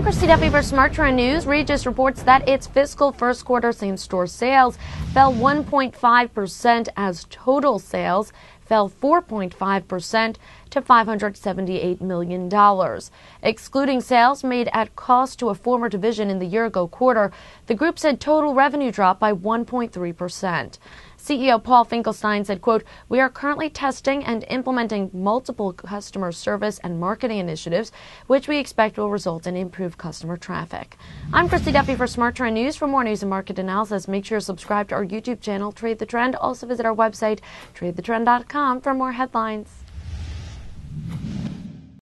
I'm for Trend News. Regis reports that its fiscal first quarter same store sales fell 1.5% as total sales fell 4.5% to $578 million. Excluding sales made at cost to a former division in the year ago quarter, the group said total revenue dropped by 1.3%. CEO Paul Finkelstein said, quote, We are currently testing and implementing multiple customer service and marketing initiatives, which we expect will result in improved customer traffic. I'm Christy Duffy for SmarTrend News. For more news and market analysis, make sure to subscribe to our YouTube channel, Trade the Trend. Also visit our website, tradethetrend.com, for more headlines.